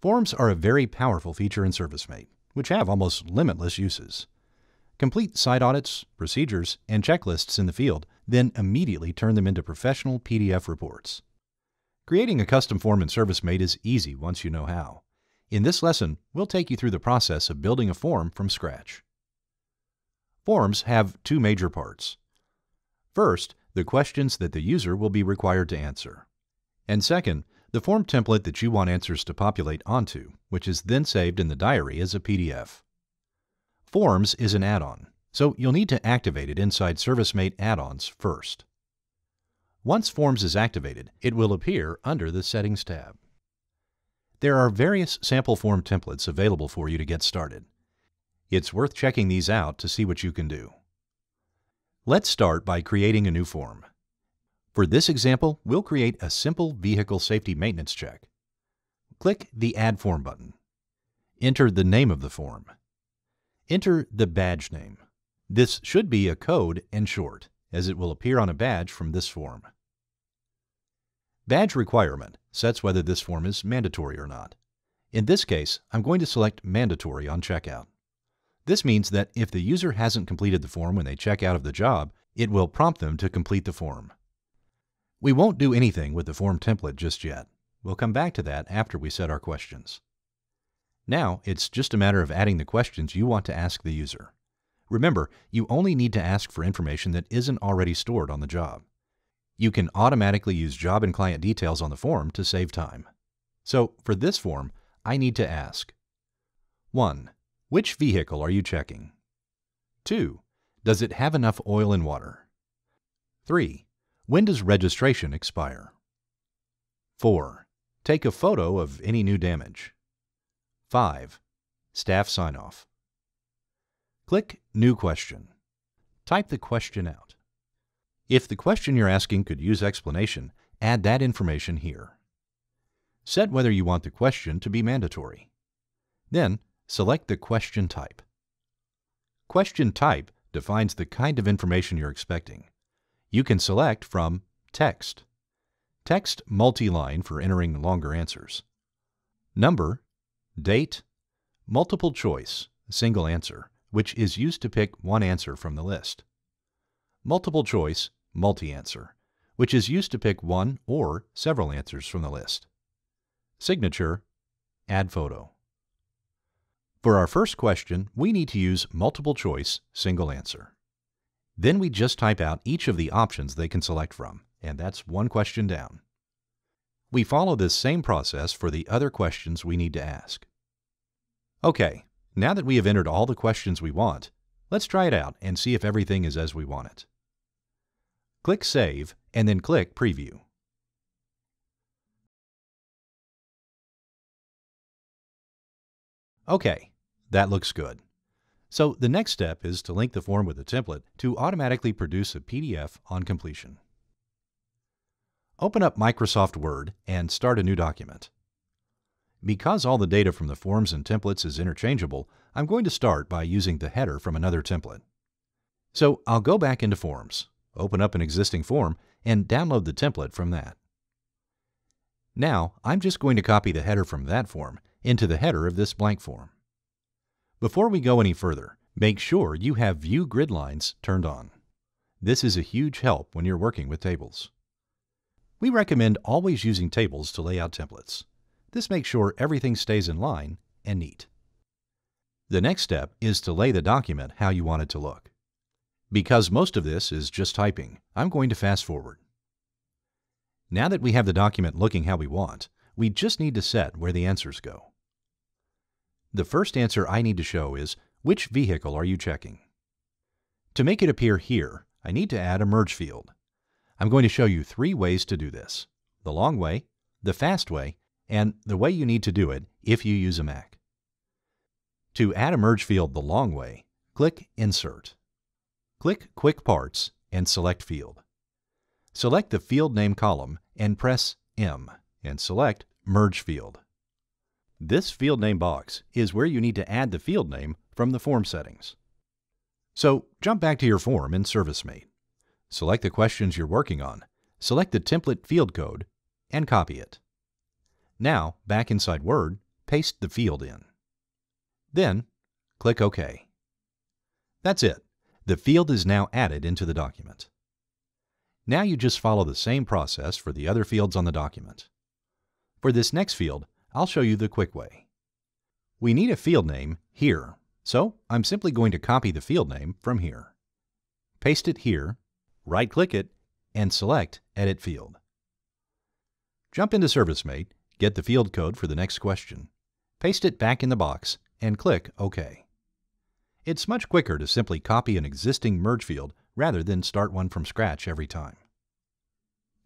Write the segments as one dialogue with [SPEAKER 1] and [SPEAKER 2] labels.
[SPEAKER 1] Forms are a very powerful feature in ServiceM8, which have almost limitless uses. Complete site audits, procedures, and checklists in the field, then immediately turn them into professional PDF reports. Creating a custom form in ServiceM8 is easy once you know how. In this lesson, we'll take you through the process of building a form from scratch. Forms have two major parts. First, the questions that the user will be required to answer. And second, the form template that you want answers to populate onto, which is then saved in the diary as a PDF. Forms is an add-on, so you'll need to activate it inside ServiceM8 add-ons first. Once Forms is activated, it will appear under the Settings tab. There are various sample form templates available for you to get started. It's worth checking these out to see what you can do. Let's start by creating a new form. For this example, we'll create a simple vehicle safety maintenance check. Click the Add Form button. Enter the name of the form. Enter the badge name. This should be a code and short, as it will appear on a badge from this form. Badge requirement sets whether this form is mandatory or not. In this case, I'm going to select Mandatory on checkout. This means that if the user hasn't completed the form when they check out of the job, it will prompt them to complete the form. We won't do anything with the form template just yet. We'll come back to that after we set our questions. Now, it's just a matter of adding the questions you want to ask the user. Remember, you only need to ask for information that isn't already stored on the job. You can automatically use job and client details on the form to save time. So, for this form, I need to ask 1. Which vehicle are you checking? 2. Does it have enough oil and water? 3. When does registration expire? 4. Take a photo of any new damage. 5. Staff sign off. Click New Question. Type the question out. If the question you're asking could use explanation, add that information here. Set whether you want the question to be mandatory. Then, select the question type. Question type defines the kind of information you're expecting. You can select from Text, Text multi-line for entering longer answers, Number, Date, Multiple choice, single answer, which is used to pick one answer from the list, Multiple choice, multi-answer, which is used to pick one or several answers from the list, Signature, Add photo. For our first question, we need to use multiple choice, single answer. Then we just type out each of the options they can select from, and that's one question down. We follow this same process for the other questions we need to ask. Okay, now that we have entered all the questions we want, let's try it out and see if everything is as we want it. Click Save and then click Preview. Okay, that looks good. So the next step is to link the form with a template to automatically produce a PDF on completion. Open up Microsoft Word and start a new document. Because all the data from the forms and templates is interchangeable, I'm going to start by using the header from another template. So I'll go back into Forms, open up an existing form, and download the template from that. Now, I'm just going to copy the header from that form into the header of this blank form. Before we go any further, make sure you have View Grid Lines turned on. This is a huge help when you're working with tables. We recommend always using tables to lay out templates. This makes sure everything stays in line and neat. The next step is to lay the document how you want it to look. Because most of this is just typing, I'm going to fast forward. Now that we have the document looking how we want, we just need to set where the answers go. The first answer I need to show is, which vehicle are you checking? To make it appear here, I need to add a merge field. I'm going to show you three ways to do this. The long way, the fast way, and the way you need to do it if you use a Mac. To add a merge field the long way, click Insert. Click Quick Parts and select Field. Select the field name column and press M and select Merge Field. This field name box is where you need to add the field name from the form settings. So jump back to your form in ServiceM8. Select the questions you're working on, select the template field code, and copy it. Now, back inside Word, paste the field in. Then, click OK. That's it. The field is now added into the document. Now you just follow the same process for the other fields on the document. For this next field, I'll show you the quick way. We need a field name here, so I'm simply going to copy the field name from here. Paste it here, right-click it, and select Edit Field. Jump into ServiceM8, get the field code for the next question, paste it back in the box, and click OK. It's much quicker to simply copy an existing merge field rather than start one from scratch every time.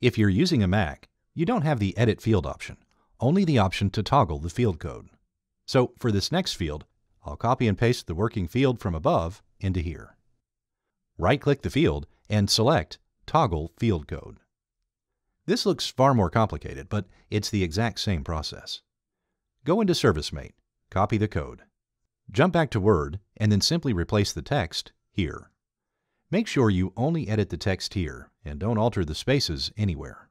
[SPEAKER 1] If you're using a Mac, you don't have the Edit Field option, only the option to toggle the field code. So for this next field, I'll copy and paste the working field from above into here. Right-click the field and select Toggle Field Code. This looks far more complicated, but it's the exact same process. Go into ServiceM8, copy the code. Jump back to Word, and then simply replace the text here. Make sure you only edit the text here, and don't alter the spaces anywhere.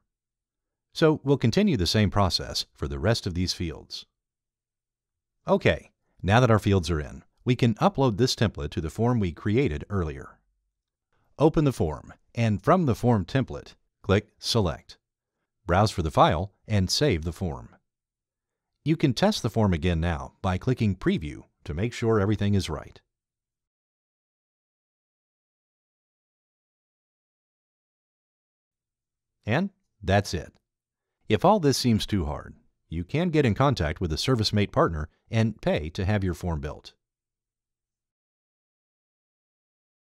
[SPEAKER 1] So we'll continue the same process for the rest of these fields. OK, now that our fields are in, we can upload this template to the form we created earlier. Open the form, and from the form template, click Select. Browse for the file and save the form. You can test the form again now by clicking Preview to make sure everything is right. And that's it. If all this seems too hard, you can get in contact with a ServiceM8 partner and pay to have your form built.